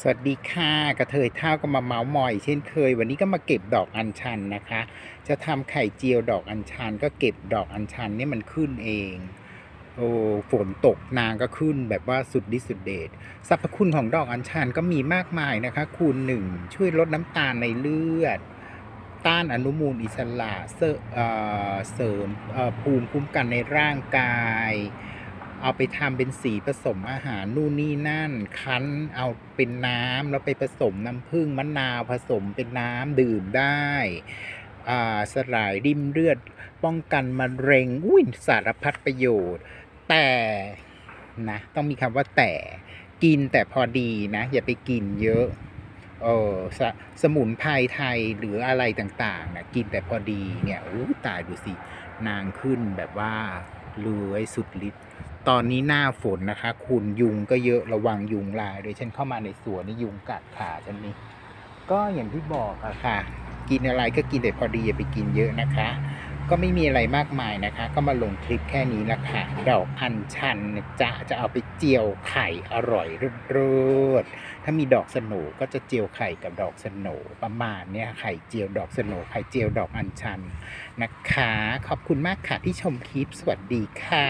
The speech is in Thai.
สวัสดีค่ะกระเทยเท่าก็มาเมาส์มอยเช่นเคย วันนี้ก็มาเก็บดอกอัญชันนะคะ จะทำไข่เจียวดอกอัญชัน ก็เก็บดอกอัญชันนี่มันขึ้นเอง โอ้ฝนตกนางก็ขึ้นแบบว่าสุดดิสุดเดชสรรพคุณของดอกอัญชันก็มีมากมายนะคะคุณหนึ่งช่วยลดน้ำตาลในเลือด ต้านอนุมูลอิสระเสริมเอ่อเสริมภูมิคุ้มกันในร่างกาย เอาไปทำเป็นสีผสมอาหารนู่นนี่นั่น คั้นเอาเป็นน้ำแล้วไปผสมน้ำผึ้งมะนาวผสมเป็นน้ำดื่มได้อ่าสลายริมเลือด ป้องกันมะเร็งอุ้ยสารพัดประโยชน์ แต่นะต้องมีคำว่าแต่กินแต่พอดีนะ อย่าไปกินเยอะเออสสมุนไพรไทยหรืออะไรต่างๆนะกินแต่พอดีเนี่ยอู้ตายดูสิ นางขึ้นแบบว่า เลื้อยสุดฤทธิ์ตอนนี้หน้าฝนนะคะ คุณยุงก็เยอะระวังยุงลายโดยฉันเข้ามาในสวนนี่ยุงกัดขาฉันนี่ก็อย่างที่บอกอะค่ะ กินอะไรก็กินแต่พอดีอย่าไปกินเยอะนะคะ ก็ไม่มีอะไรมากมายนะคะ ก็มาลงคลิปแค่นี้ละค่ะดอกอัญชันจะจะเอาไปเจียวไข่อร่อยริศๆ ถ้ามีดอกสโหนก็จะเจียวไข่กับดอกสโหนประมาณเนี้ยไข่เจียวดอกสโหนไข่เจียวดอกอัญชันนะคะ ขอบคุณมากค่ะที่ชมคลิปสวัสดีค่ะ